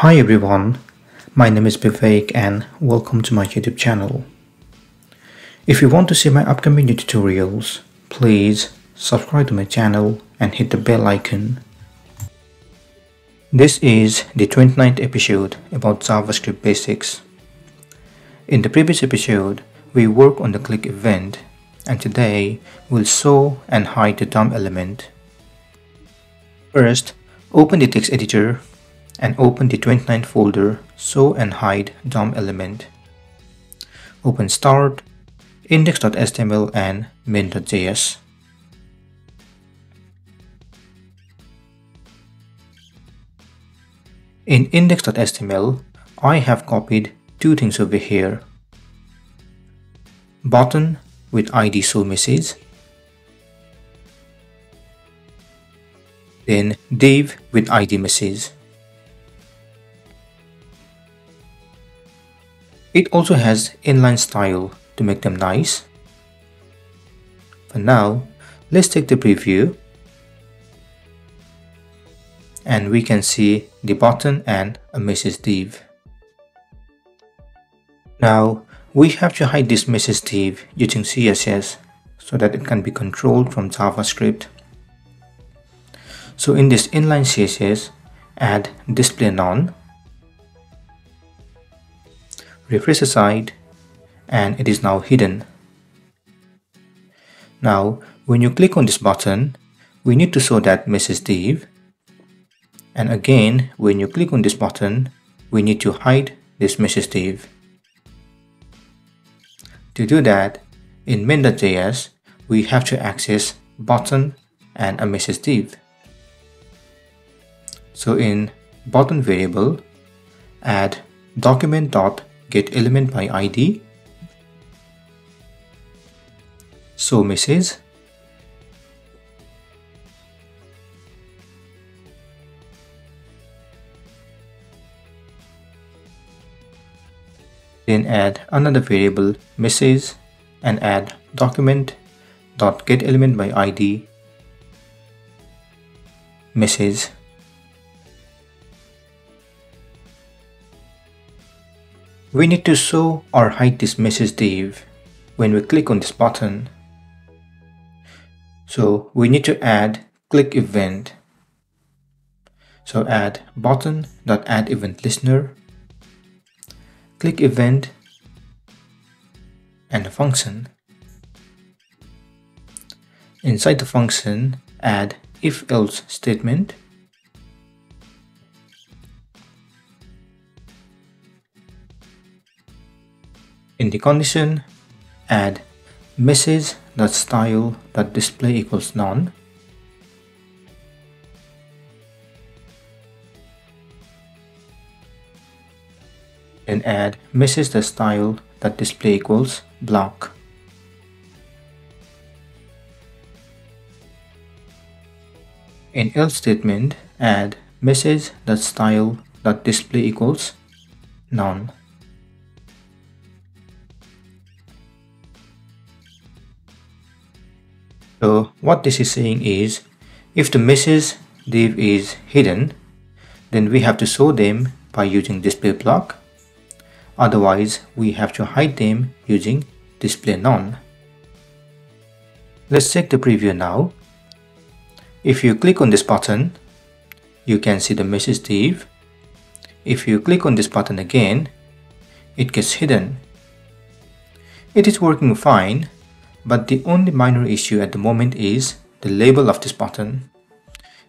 Hi everyone, my name is Bibek and welcome to my YouTube channel. If you want to see my upcoming tutorials, please subscribe to my channel and hit the bell icon. This is the 29th episode about JavaScript basics. In the previous episode, we worked on the click event and today we'll show and hide the DOM element. First, open the text editor and open the 29th folder show and hide DOM element. Open start, index.html and main.js. In index.html, I have copied two things over here. Button with id show message then div with id message it also has inline style to make them nice. For now let's take the preview. And we can see the button and a message div now we have to hide this message div using CSS so that it can be controlled from JavaScript. So in this inline CSS, add display none, refresh the site, and it is now hidden. Now, when you click on this button, we need to show that message div. And again, when you click on this button, we need to hide this message div. To do that, in main.js, we have to access button and a message div. So in button variable, add document.getElementById by id so message then add another variable message and add document dot get element by id message we need to show or hide this message div when we click on this button. So we need to add click event. So add button dot add event listener. Click event and a function. Inside the function, add if-else statement In the condition, add message.style.display equals none then add message the style that display equals block. In else statement, add message that style that display equals none. So what this is saying is if the message div is hidden then we have to show them by using display block Otherwise, we have to hide them using display none. Let's check the preview now. If you click on this button, you can see the message div. If you click on this button again, it gets hidden. It is working fine, but the only minor issue at the moment is the label of this button.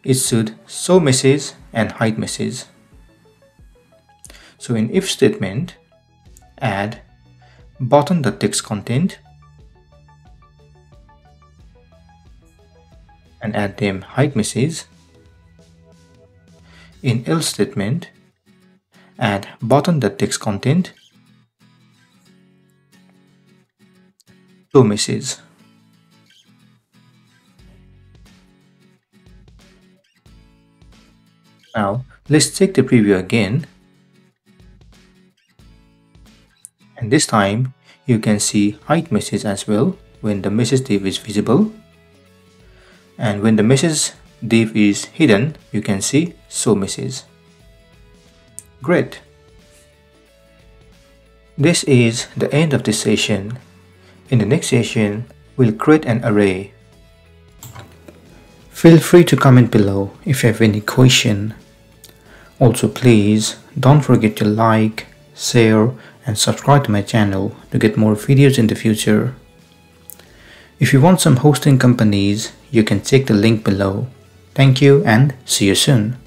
It should show message and hide message. So in if statement, add button the text content and add them hide message in else statement add button the text content to misses. now let's check the preview again and this time you can see height message as well when the message div is visible and when the message div is hidden you can see show message Great! This is the end of this session. In the next session, we'll create an array. Feel free to comment below if you have any question. Also please don't forget to like, share and subscribe to my channel to get more videos in the future. If you want some hosting companies, you can check the link below. Thank you and see you soon.